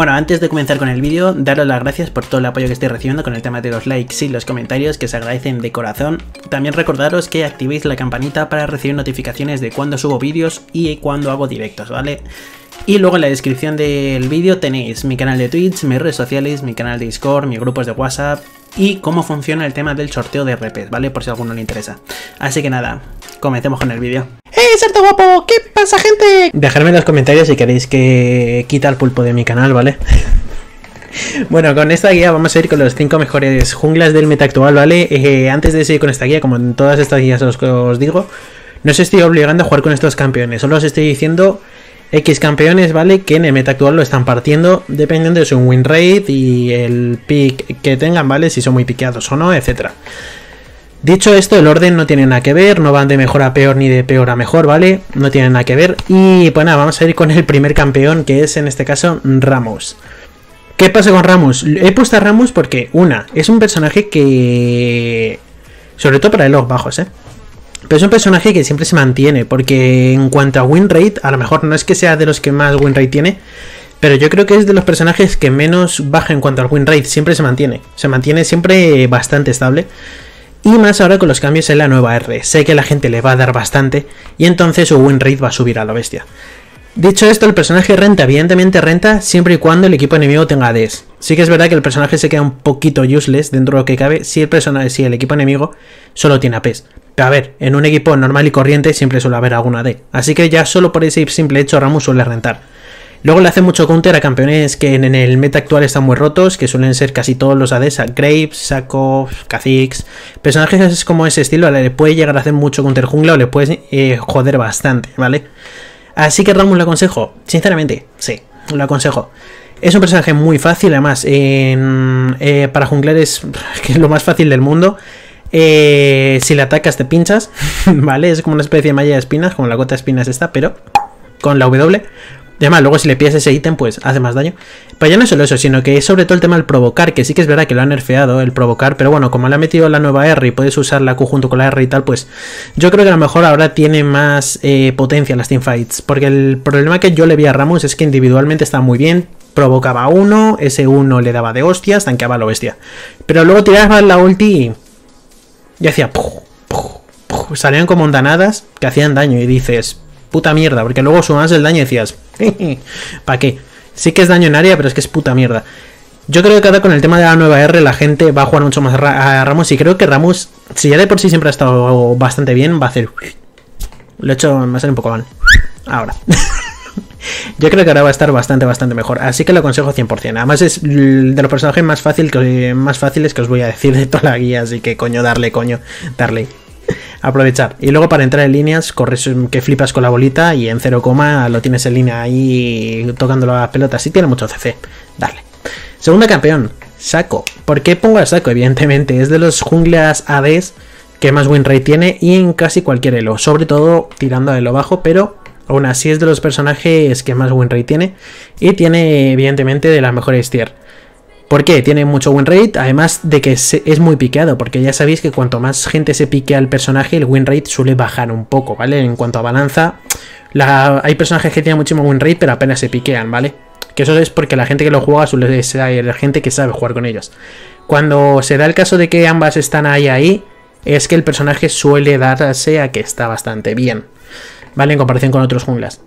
Bueno, antes de comenzar con el vídeo, daros las gracias por todo el apoyo que estoy recibiendo con el tema de los likes y los comentarios que se agradecen de corazón. También recordaros que activéis la campanita para recibir notificaciones de cuando subo vídeos y cuando hago directos, ¿vale? Y luego en la descripción del vídeo tenéis mi canal de Twitch, mis redes sociales, mi canal de Discord, mis grupos de WhatsApp y cómo funciona el tema del sorteo de RPs, ¿vale? Por si a alguno le interesa. Así que nada, comencemos con el vídeo. ¡Eh, Sarto guapo! ¿Qué pasa, gente? Dejadme en los comentarios si queréis que quita el pulpo de mi canal, ¿vale? Bueno, con esta guía vamos a ir con los 5 mejores junglas del meta actual, ¿vale? Eh, antes de seguir con esta guía, como en todas estas guías os, os digo, no os estoy obligando a jugar con estos campeones, solo os estoy diciendo X campeones, ¿vale? Que en el meta actual lo están partiendo dependiendo de su win rate y el pick que tengan, ¿vale? Si son muy piqueados o no, etcétera. Dicho esto, el orden no tiene nada que ver, no van de mejor a peor ni de peor a mejor, ¿vale? No tienen nada que ver. Y pues nada, vamos a ir con el primer campeón, que es en este caso Ramos. ¿Qué pasa con Ramos? He puesto a Ramos porque, una, es un personaje que... Sobre todo para los bajos, ¿eh? Pero es un personaje que siempre se mantiene, porque en cuanto a win rate, a lo mejor no es que sea de los que más win rate tiene, pero yo creo que es de los personajes que menos baja en cuanto al win rate, siempre se mantiene. Se mantiene siempre bastante estable. Y más ahora con los cambios en la nueva R. Sé que la gente le va a dar bastante y entonces su win rate va a subir a la bestia. Dicho esto, el personaje renta, evidentemente renta siempre y cuando el equipo enemigo tenga ADs. Sí que es verdad que el personaje se queda un poquito useless dentro de lo que cabe si el, personaje, si el equipo enemigo solo tiene APs. Pero a ver, en un equipo normal y corriente siempre suele haber alguna AD. Así que ya solo por ese simple hecho Ramus suele rentar. Luego le hace mucho counter a campeones que en el meta actual están muy rotos, que suelen ser casi todos los ADs, Graves, Saco, Kha'Zix. Personajes como ese estilo le puede llegar a hacer mucho counter jungla o le puede eh, joder bastante, ¿vale? Así que Ramos lo aconsejo, sinceramente, sí, lo aconsejo. Es un personaje muy fácil, además, eh, para junglar es, lo más fácil del mundo. Eh, si le atacas te pinchas, ¿vale? Es como una especie de malla de espinas, como la gota de espinas esta, pero con la W. Además, luego si le pillas ese ítem, pues hace más daño. Pero ya no es solo eso, sino que es sobre todo el tema del provocar, que sí que es verdad que lo han nerfeado, el provocar, pero bueno, como le ha metido la nueva R y puedes usar la Q junto con la R y tal, pues yo creo que a lo mejor ahora tiene más eh, potencia las teamfights. Porque el problema que yo le vi a Ramos es que individualmente está muy bien, provocaba uno, ese uno le daba de hostias, tanqueaba a lo bestia. Pero luego tiraba la ulti y, hacía... salían como ondanadas que hacían daño y dices, puta mierda, porque luego sumas el daño y decías, ¿para qué? Sí que es daño en área, pero es que es puta mierda. Yo creo que ahora con el tema de la nueva R la gente va a jugar mucho más a Ramos y creo que Ramos, si ya de por sí siempre ha estado bastante bien, va a hacer... Lo he hecho, me sale un poco mal. Ahora. Yo creo que ahora va a estar bastante, bastante mejor. Así que lo aconsejo 100%. Además es de los personajes más, fácil que, más fáciles que os voy a decir de toda la guía. Así que coño, darle, coño, darle aprovechar. Y luego para entrar en líneas, corres que flipas con la bolita y en 0, lo tienes en línea ahí tocando las pelotas. Y tiene mucho CC. Dale. Segunda campeón, Saco. ¿Por qué pongo a Saco? Evidentemente, es de los junglas ADs que más win tiene y en casi cualquier elo. Sobre todo tirando a lo bajo, pero aún así es de los personajes que más win tiene. Y tiene, evidentemente, de las mejores tier. ¿Por qué? Tiene mucho win rate, además de que es muy piqueado, porque ya sabéis que cuanto más gente se pique al personaje, el win rate suele bajar un poco, ¿vale? En cuanto a balanza, hay personajes que tienen muchísimo win rate, pero apenas se piquean, ¿vale? Que eso es porque la gente que lo juega suele ser gente que sabe jugar con ellos. Cuando se da el caso de que ambas están ahí ahí, es que el personaje suele darse a que está bastante bien, ¿vale? En comparación con otros junglas.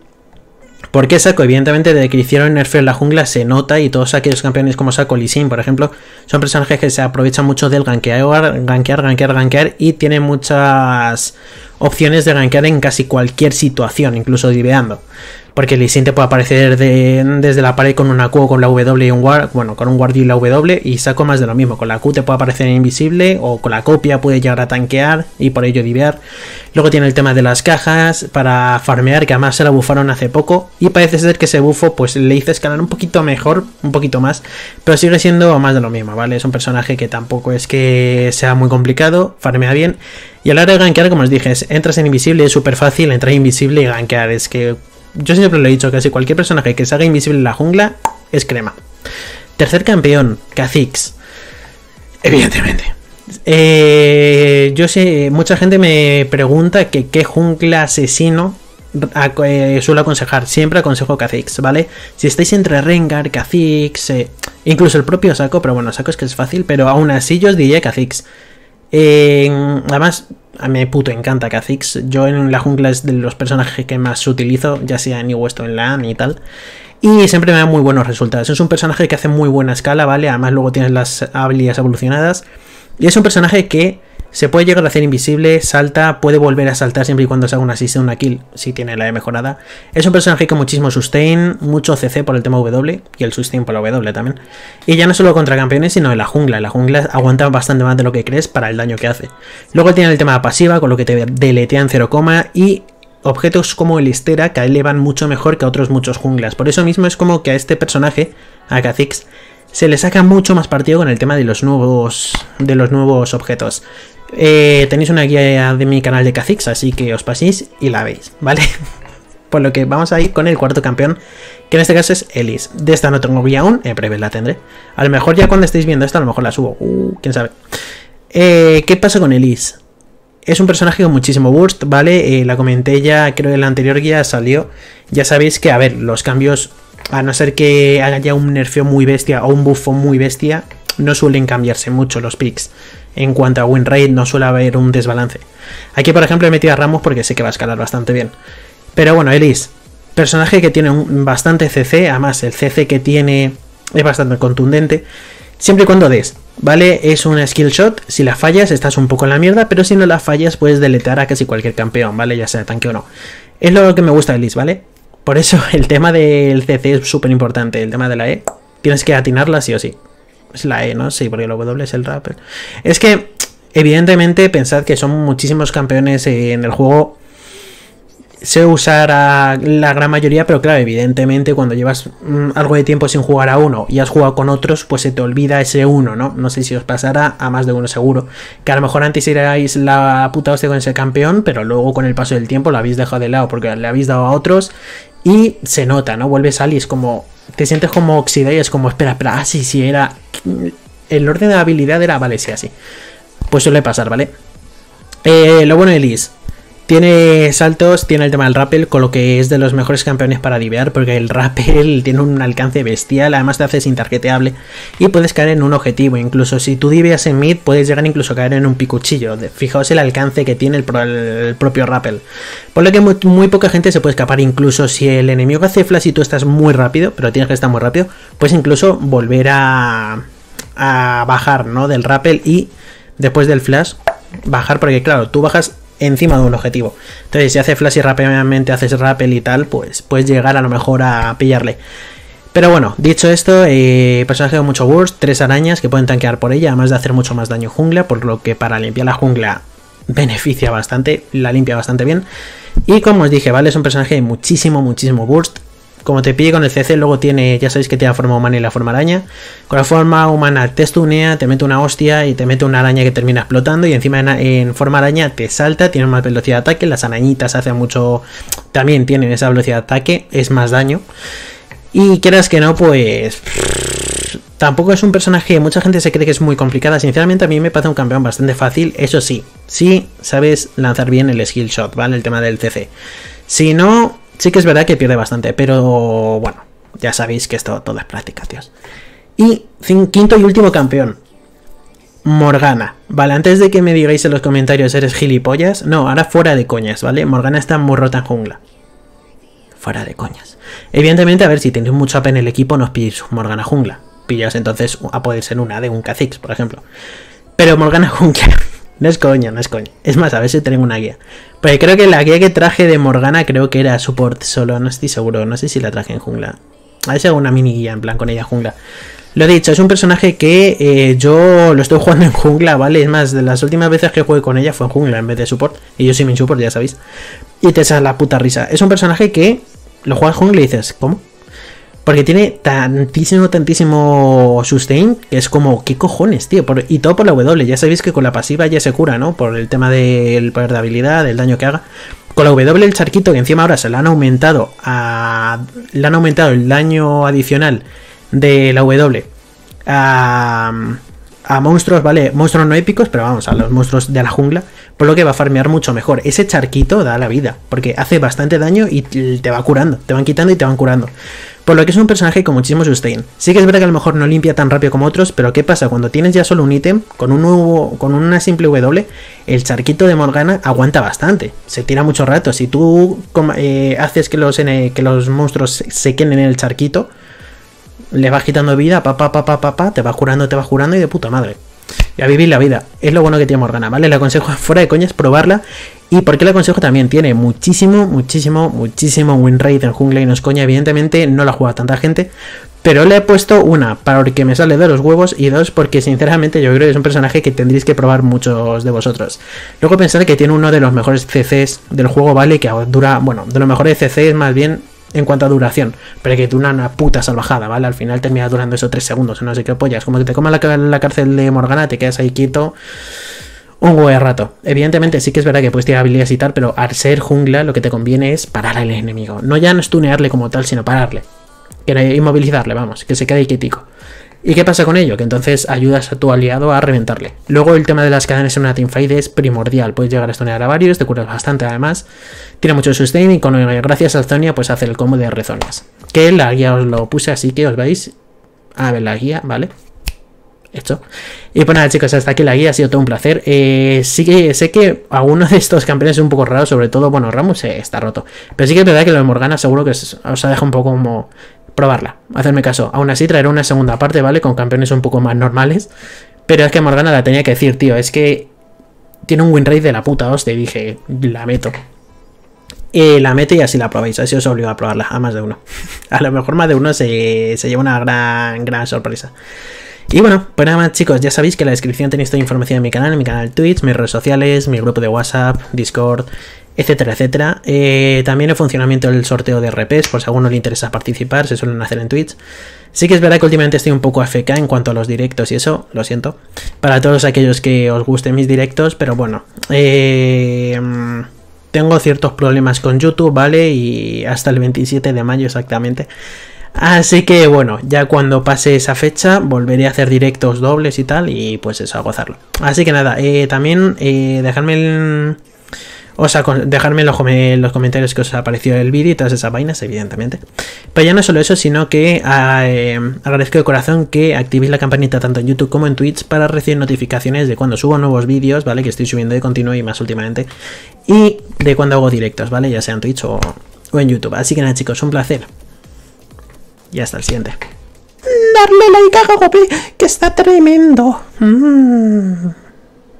¿Por qué Saco? Evidentemente, desde que hicieron Nerfeo en la jungla se nota y todos aquellos campeones como Saco y Sin, por ejemplo, son personajes que se aprovechan mucho del gankear, gankear, gankear, gankear y tienen muchas opciones de gankear en casi cualquier situación, incluso diveando. Porque el te puede aparecer desde la pared con una Q con la W y un guard, bueno, con un guard y la W y saco más de lo mismo. Con la Q te puede aparecer invisible o con la copia puede llegar a tanquear y por ello divear. Luego tiene el tema de las cajas para farmear, que además se la bufaron hace poco y parece ser que ese bufo pues le hizo escalar un poquito mejor, un poquito más, pero sigue siendo más de lo mismo, ¿vale? Es un personaje que tampoco es que sea muy complicado, farmea bien. Y a la hora de gankear, como os dije, entras en invisible, es súper fácil entrar invisible y gankear. Es que yo siempre lo he dicho, casi cualquier personaje que se haga invisible en la jungla es crema. Tercer campeón, Kha'Zix. Evidentemente. Eh, yo sé, mucha gente me pregunta que qué jungla asesino eh, suelo aconsejar, siempre aconsejo Kha'Zix, ¿vale? Si estáis entre Rengar, Kha'Zix, eh, incluso el propio Saco, pero bueno, Saco es que es fácil, pero aún así yo os diría Kha'Zix. además, a mí me puto encanta Kha'Zix. Yo en la jungla es de los personajes que más utilizo, ya sea en West o en LAN y tal. Y siempre me da muy buenos resultados. Es un personaje que hace muy buena escala, ¿vale? Además luego tienes las habilidades evolucionadas. Y es un personaje que se puede llegar a hacer invisible, salta, puede volver a saltar siempre y cuando se haga una assist una kill, si tiene la E mejorada. Es un personaje con muchísimo sustain, mucho CC por el tema W y el sustain por la W también. Y ya no solo contra campeones, sino en la jungla. La jungla aguanta bastante más de lo que crees para el daño que hace. Luego tiene el tema pasiva, con lo que te deletea en 0, y objetos como el Estera que elevan mucho mejor que a otros muchos junglas. Por eso mismo es como que a este personaje, a Kha'Zix, se le saca mucho más partido con el tema de los nuevos, de los nuevos objetos. Eh, tenéis una guía de mi canal de Kha'Zix, así que os paséis y la veis, ¿vale? Por lo que vamos a ir con el cuarto campeón, que en este caso es Elise. De esta no tengo guía aún, en breve la tendré. A lo mejor ya cuando estéis viendo esto, a lo mejor la subo. Uh, quién sabe. Eh, ¿Qué pasa con Elise? Es un personaje con muchísimo burst, ¿vale? Eh, la comenté ya, creo que en la anterior guía salió. Ya sabéis que, a ver, los cambios, a no ser que haya un nerfeo muy bestia o un buffo muy bestia, no suelen cambiarse mucho los picks en cuanto a win rate no suele haber un desbalance. Aquí, por ejemplo, he metido a Ramos porque sé que va a escalar bastante bien. Pero bueno, Elise, personaje que tiene un bastante CC, además el CC que tiene es bastante contundente. Siempre y cuando des, ¿vale? Es una skill shot, si la fallas estás un poco en la mierda, pero si no la fallas puedes deletar a casi cualquier campeón, ¿vale? Ya sea tanque o no. Es lo que me gusta de ¿vale? Por eso el tema del CC es súper importante, el tema de la E. Tienes que atinarla sí o sí. Es la E, ¿no? Sí, porque la W es el rap. Es que, evidentemente, pensad que son muchísimos campeones en el juego. Sé usar a la gran mayoría, pero claro, evidentemente cuando llevas mm, algo de tiempo sin jugar a uno y has jugado con otros, pues se te olvida ese uno, ¿no? No sé si os pasará a más de uno seguro. Que a lo mejor antes erais la puta hostia con ese campeón, pero luego con el paso del tiempo lo habéis dejado de lado porque le habéis dado a otros y se nota, ¿no? Vuelves a y es como. Te sientes como oxidado y es como, espera, espera, ah, sí, sí, era el orden de habilidad era, vale, sí, así. Pues suele pasar, ¿vale? Eh, lo bueno de Liz. Tiene saltos, tiene el tema del rappel, con lo que es de los mejores campeones para divear, porque el rappel tiene un alcance bestial, además te hace sin targeteable y puedes caer en un objetivo. Incluso si tú diveas en mid, puedes llegar incluso a caer en un picuchillo. Fijaos el alcance que tiene el, propio rappel. Por lo que muy, poca gente se puede escapar, incluso si el enemigo hace flash y tú estás muy rápido, pero tienes que estar muy rápido, puedes incluso volver a, a bajar ¿no? del rappel y después del flash bajar, porque claro, tú bajas encima de un objetivo. Entonces, si hace flash y rápidamente haces rappel y tal, pues puedes llegar a lo mejor a pillarle. Pero bueno, dicho esto, eh, personaje con mucho burst, tres arañas que pueden tanquear por ella, además de hacer mucho más daño jungla, por lo que para limpiar la jungla beneficia bastante, la limpia bastante bien. Y como os dije, ¿vale? Es un personaje de muchísimo, muchísimo burst. Como te pide con el CC, luego tiene, ya sabéis que tiene la forma humana y la forma araña. Con la forma humana te estunea, te mete una hostia y te mete una araña que termina explotando. Y encima en, forma araña te salta, tiene más velocidad de ataque. Las arañitas hacen mucho. También tienen esa velocidad de ataque, es más daño. Y quieras que no, pues. Tampoco es un personaje, mucha gente se cree que es muy complicada. Sinceramente, a mí me parece un campeón bastante fácil. Eso sí, si sabes lanzar bien el skill shot, ¿vale? El tema del CC. Si no, Sí que es verdad que pierde bastante, pero bueno, ya sabéis que esto todo es práctica, tíos. Y quinto y último campeón. Morgana. Vale, antes de que me digáis en los comentarios eres gilipollas. No, ahora fuera de coñas, ¿vale? Morgana está muy rota en jungla. Fuera de coñas. Evidentemente, a ver, si tenéis mucho AP en el equipo, no os pilléis Morgana jungla. Pillas entonces a poder ser una de un Kha'Zix, por ejemplo. Pero Morgana jungla no es coña, no es coña. Es más, a ver si tengo una guía. Pues creo que la guía que traje de Morgana creo que era support solo, no estoy seguro. No sé si la traje en jungla. A ver si hago una mini guía en plan con ella jungla. Lo he dicho, es un personaje que eh, yo lo estoy jugando en jungla, ¿vale? Es más, de las últimas veces que jugué con ella fue en jungla en vez de support. Y yo soy mi support, ya sabéis. Y te sale la puta risa. Es un personaje que lo juegas jungla y dices, ¿cómo? Porque tiene tantísimo, tantísimo sustain que es como, ¿qué cojones, tío? y todo por la W. Ya sabéis que con la pasiva ya se cura, ¿no? Por el tema del poder de habilidad, del daño que haga. Con la W el charquito, que encima ahora se le han aumentado a. Le han aumentado el daño adicional de la W a, a monstruos, ¿vale? Monstruos no épicos, pero vamos, a los monstruos de la jungla. por lo que va a farmear mucho mejor. Ese charquito da la vida, porque hace bastante daño y te va curando, te van quitando y te van curando. Por lo que es un personaje con muchísimo sustain. Sí que es verdad que a lo mejor no limpia tan rápido como otros, pero ¿qué pasa? Cuando tienes ya solo un ítem, con, un, con una simple W, el charquito de Morgana aguanta bastante. Se tira mucho rato. Si tú eh, haces que los, que los monstruos se queden en el charquito, le vas quitando vida, pa, pa, pa, pa, pa, pa, te va curando, te va curando y de puta madre. Y a vivir la vida. Es lo bueno que tiene Morgana, ¿vale? Le aconsejo fuera de coñas probarla. ¿Y por qué le aconsejo también? Tiene muchísimo, muchísimo, muchísimo win rate en jungla y no es coña. Evidentemente no la juega tanta gente. Pero le he puesto una, porque me sale de los huevos, y dos, porque sinceramente yo creo que es un personaje que tendréis que probar muchos de vosotros. Luego pensar que tiene uno de los mejores CCs del juego, ¿vale? Que dura, bueno, de los mejores CCs más bien en cuanto a duración, pero que dura una puta salvajada, ¿vale? Al final termina durando eso tres segundos, no sé qué pollas. Como que te comas la, cárcel de Morgana, te quedas ahí quieto un buen rato. Evidentemente sí que es verdad que puedes tirar habilidades y tal, pero al ser jungla lo que te conviene es parar al enemigo. No ya no estunearle como tal, sino pararle. Inmovilizarle, vamos, que se quede quietico. ¿Y qué pasa con ello? Que entonces ayudas a tu aliado a reventarle. Luego el tema de las cadenas en una teamfight es primordial. Puedes llegar a stunear a varios, te curas bastante además. Tiene mucho sustain y con, gracias a Zonia pues hace el combo de rezonas. Que la guía os lo puse así que os vais a ver la guía, ¿vale? Hecho. Y pues nada chicos, hasta aquí la guía, ha sido todo un placer. Eh, sí que sé que alguno de estos campeones es un poco raro, sobre todo, bueno, Ramos eh, está roto. Pero sí que es verdad que lo de Morgana seguro que os ha dejado un poco como probarla, hacerme caso. Aún así traeré una segunda parte, ¿vale? Con campeones un poco más normales. Pero es que Morgana la tenía que decir, tío. Es que tiene un win rate de la puta hostia. Y dije, la meto. La meto y así la probáis. Así os obligo a probarla a más de uno. A lo mejor más de uno se, se lleva una gran, gran sorpresa. Y bueno, pues nada más chicos, ya sabéis que en la descripción tenéis toda la información de mi canal, mi canal Twitch, mis redes sociales, mi grupo de WhatsApp, Discord, etcétera, etcétera. Eh, también el funcionamiento del sorteo de RPs, por si a alguno le interesa participar, se suelen hacer en Twitch. Sí que es verdad que últimamente estoy un poco AFK en cuanto a los directos y eso, lo siento. Para todos aquellos que os gusten mis directos, pero bueno. Eh, tengo ciertos problemas con YouTube, ¿vale? Y hasta el 27 de mayo exactamente. Así que bueno, ya cuando pase esa fecha volveré a hacer directos dobles y tal y pues eso, a gozarlo. Así que nada, eh, también eh, dejadme el... O sea, dejadme en los, comentarios que os ha parecido el vídeo y todas esas vainas, evidentemente. Pero ya no solo eso, sino que eh, agradezco de corazón que activéis la campanita tanto en YouTube como en Twitch para recibir notificaciones de cuando subo nuevos vídeos, ¿vale? Que estoy subiendo de continuo y más últimamente. Y de cuando hago directos, ¿vale? Ya sea en Twitch o, o en YouTube. Así que nada, chicos, un placer. Y hasta el siguiente. Darle like a Gopi, que está tremendo. Mmm.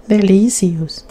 Delicious.